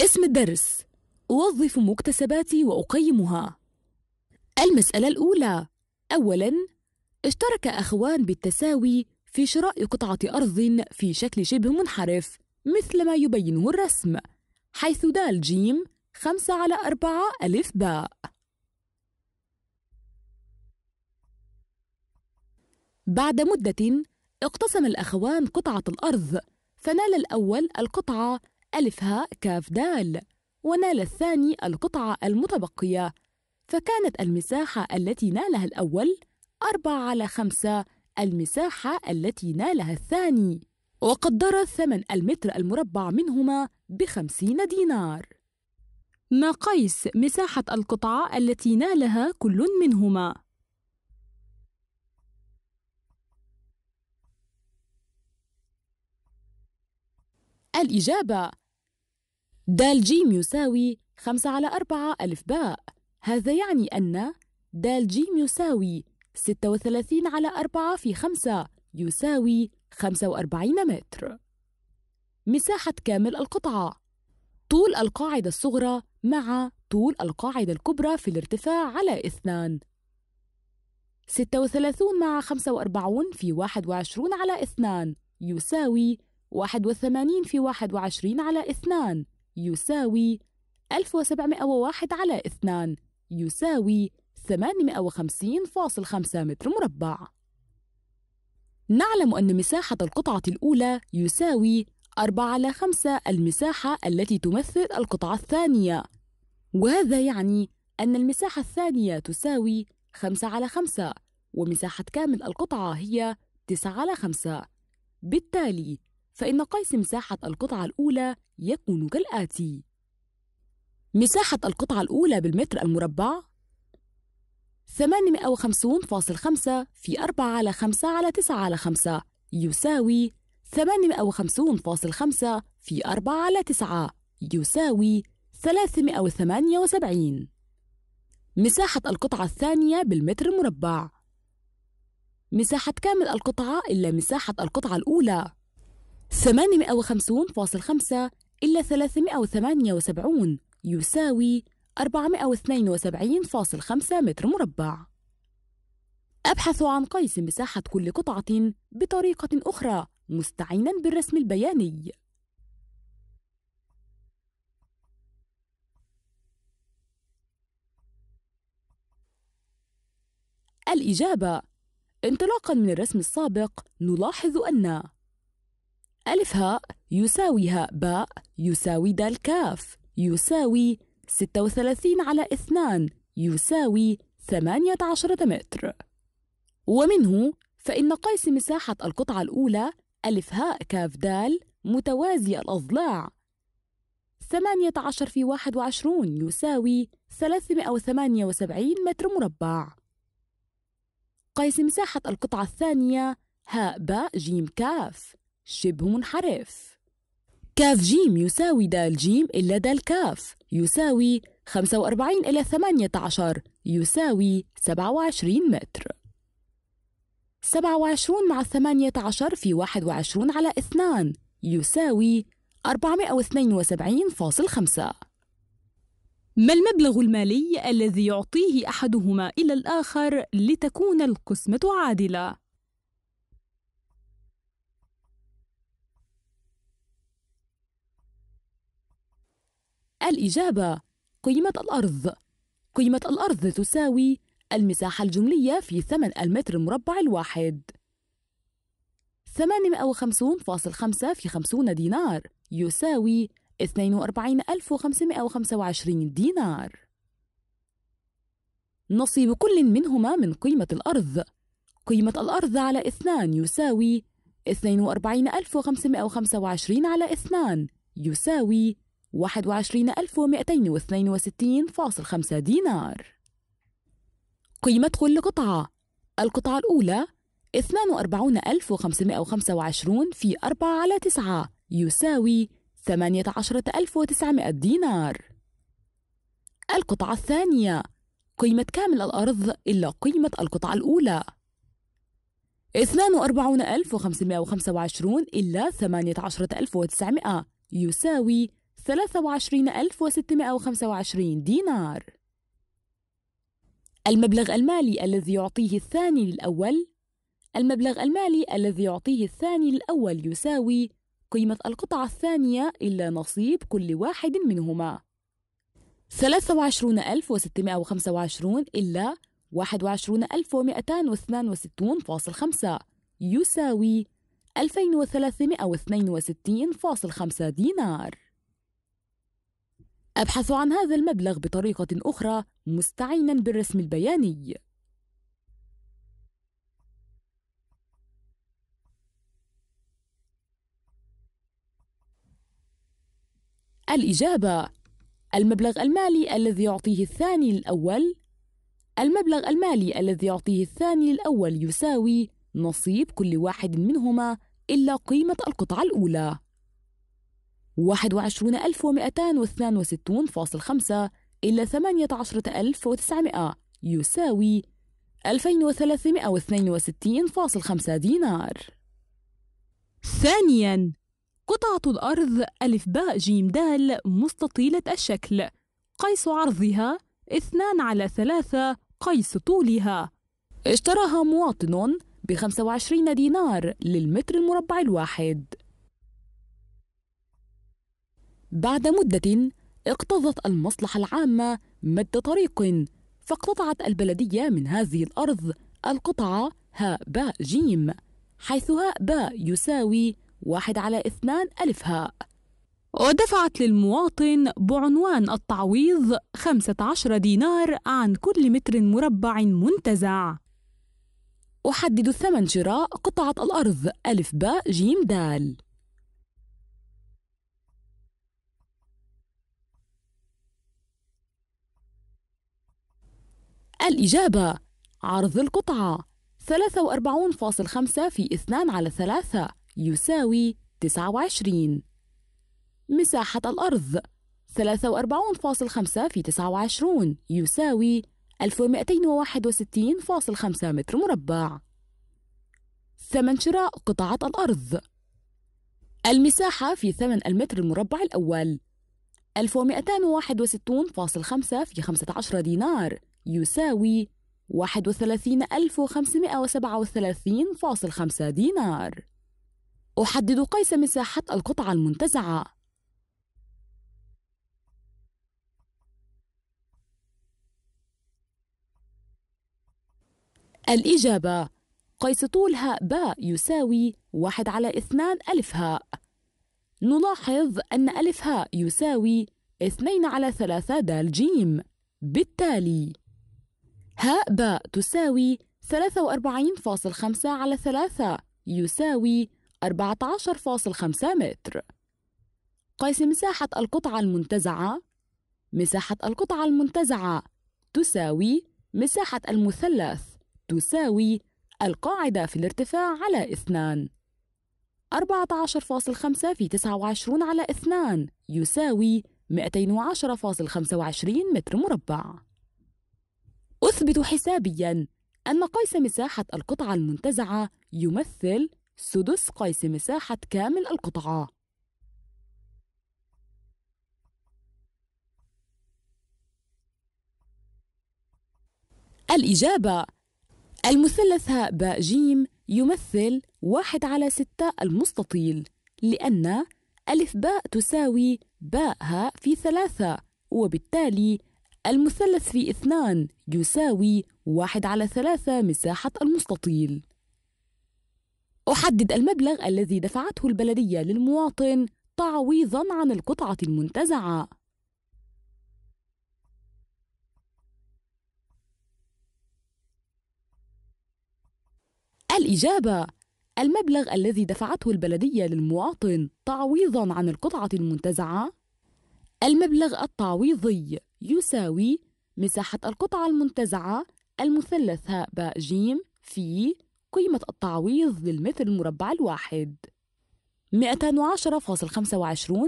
اسم الدرس. أوظف مكتسباتي وأقيمها. المسألة الأولى. أولاً اشترك أخوان بالتساوي في شراء قطعة أرض في شكل شبه منحرف مثل ما يبينه الرسم حيث دال جيم خمسة على أربعة ألف باء. بعد مدة اقتسم الأخوان قطعة الأرض فنال الأول القطعة ألف هاء كاف دال ونال الثاني القطعة المتبقية. فكانت المساحة التي نالها الأول أربعة على خمسة المساحة التي نالها الثاني. وقدر ثمن المتر المربع منهما بخمسين دينار. نقيس مساحة القطعة التي نالها كل منهما. الإجابة. دال جيم يساوي خمسة على أربعة ألف باء. هذا يعني أن دال جيم يساوي ستة وثلاثين على أربعة في خمسة يساوي خمسة وأربعين متر. مساحة كامل القطعة. طول القاعدة الصغرى مع طول القاعدة الكبرى في الارتفاع على اثنان. ستة وثلاثون مع خمسة وأربعون في واحد وعشرون على اثنان يساوي واحد وثمانين في واحد وعشرين على اثنان يساوي ألف وسبعمائة وواحد على اثنان يساوي ثمانمائة وخمسين فاصل خمسة متر مربع. نعلم أن مساحة القطعة الأولى يساوي أربعة على خمسة المساحة التي تمثل القطعة الثانية. وهذا يعني أن المساحة الثانية تساوي خمسة على خمسة ومساحة كامل القطعة هي تسعة على خمسة. بالتالي فإن قيس مساحة القطعة الأولى يكون كالآتي. مساحة القطعة الأولى بالمتر المربع 850.5 في 4 على 5 على 9 على 5 يساوي 850.5 في 4 على 9 يساوي 378 مساحة القطعة الثانية بالمتر المربع. مساحة كامل القطعة إلا مساحة القطعة الأولى 850.5 إلا 378 يساوي 472.5 متر مربع. أبحث عن قيس مساحة كل قطعة بطريقة أخرى مستعينا بالرسم البياني. الإجابة انطلاقا من الرسم السابق نلاحظ أن ألف هاء يساوي هاء باء يساوي دال كاف يساوي 36 على 2 يساوي 18 متر. ومنه فإن قيس مساحة القطعة الأولى ألف هاء كاف دال متوازي الأضلاع. 18 في 21 يساوي 378 متر مربع. قيس مساحة القطعة الثانية هاء باء جيم كاف شبه منحرف. كاف جيم يساوي دال جيم إلا دال كاف يساوي 45 إلى 18 يساوي 27 متر. 27 مع 18 في 21 على 2 يساوي 472.5 ما المبلغ المالي الذي يعطيه أحدهما إلى الآخر لتكون القسمة عادلة؟ الإجابة قيمة الأرض. قيمة الأرض تساوي المساحة الجملية في ثمن المتر المربع الواحد. 850.5 في 50 دينار يساوي 42525 دينار. نصيب كل منهما من قيمة الأرض. قيمة الأرض على اثنان يساوي 42525 على اثنان يساوي 21262.5 دينار. قيمة كل قطعة. القطعة الأولى 42525 في 4 على 9 يساوي 18900 دينار. القطعة الثانية. قيمة كامل الأرض إلا قيمة القطعة الأولى. 42525 إلا 18900 يساوي 23625 دينار. المبلغ المالي الذي يعطيه الثاني للأول. المبلغ المالي الذي يعطيه الثاني للأول يساوي قيمة القطعة الثانية إلا نصيب كل واحد منهما. 23625 إلا 21262.5 يساوي 2362.5 دينار. أبحث عن هذا المبلغ بطريقة أخرى مستعينا بالرسم البياني. الإجابة المبلغ المالي الذي يعطيه الثاني للأول المبلغ المالي الذي يعطيه الثاني للأول يساوي نصيب كل واحد منهما إلا قيمة القطعة الأولى. 21262.5 إلا 18900 يساوي 2362.5 دينار. ثانياً قطعة الأرض ألف باء جيم دال مستطيلة الشكل. قيس عرضها اثنان على ثلاثة قيس طولها. اشتراها مواطن ب 25 دينار للمتر المربع الواحد. بعد مدة اقتضت المصلحة العامة مد طريق فاقتطعت البلدية من هذه الأرض القطعة هاء باء جيم حيث هاء باء يساوي واحد على اثنان ألف هاء. ودفعت للمواطن بعنوان التعويض خمسة عشر دينار عن كل متر مربع منتزع. أحدد ثمن شراء قطعة الأرض ألف باء جيم دال. الإجابة عرض القطعة 43.5 في 2 على 3 يساوي 29 مساحة الأرض 43.5 في 29 يساوي 1261.5 متر مربع. ثمن شراء قطعة الأرض. المساحة في ثمن المتر المربع الأول 1261.5 في 15 دينار. يساوي 31537.5 دينار. أحدد قيس مساحة القطعة المنتزعة. الإجابة قيس طول هاء باء يساوي واحد على اثنان ألف هاء. نلاحظ أن ألف هاء يساوي اثنين على ثلاثة دال جيم. بالتالي هاء باء تساوي ثلاثة وأربعين فاصل خمسة على ثلاثة يساوي أربعة عشر فاصل خمسة متر. قيس مساحة القطعة المنتزعة. مساحة القطعة المنتزعة تساوي مساحة المثلث تساوي القاعدة في الارتفاع على اثنان. 14.5 في 29 على اثنان يساوي 210.25 متر مربع. أثبت حسابياً أن قيس مساحة القطعة المنتزعة يمثل سدس قيس مساحة كامل القطعة. الإجابة المثلث باء جيم يمثل واحد على ستة المستطيل لأن ألف باء تساوي باء هاء في ثلاثة وبالتالي المثلث في اثنان يساوي واحد على ثلاثة مساحة المستطيل. أحدد المبلغ الذي دفعته البلدية للمواطن تعويضاً عن القطعة المنتزعة. الإجابة المبلغ الذي دفعته البلدية للمواطن تعويضاً عن القطعة المنتزعة المبلغ التعويضي يساوي مساحة القطعة المنتزعة المثلث هاء باء جيم في قيمة التعويض للمتر المربع الواحد. 210.25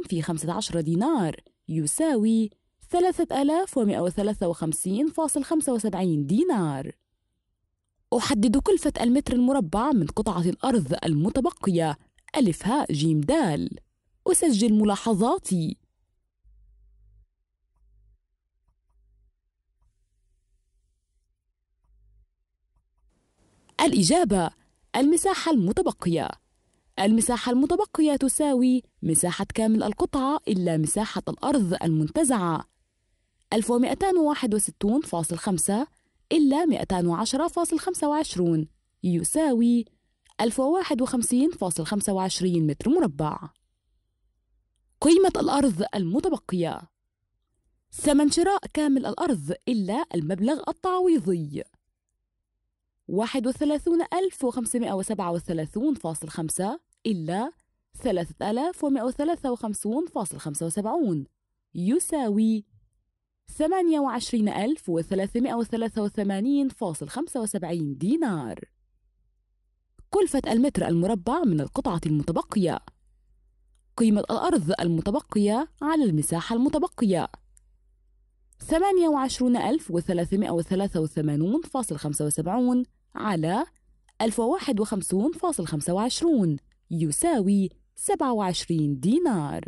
في 15 دينار يساوي 3153.75 دينار. أحدد كلفة المتر المربع من قطعة الأرض المتبقية ألف هاء جيم دال. أسجل ملاحظاتي. الإجابة المساحة المتبقية. المساحة المتبقية تساوي مساحة كامل القطعة إلا مساحة الأرض المنتزعة. 1261.5 إلا 210.25 يساوي 1051.25 متر مربع. قيمة الأرض المتبقية. ثمن شراء كامل الأرض إلا المبلغ التعويضي. 31537.5 إلا 3153.75 يساوي 28383.75 دينار. كلفة المتر المربع من القطعة المتبقية. قيمة الأرض المتبقية على المساحة المتبقية. 28383.75 على 1051.25 يساوي 27 دينار.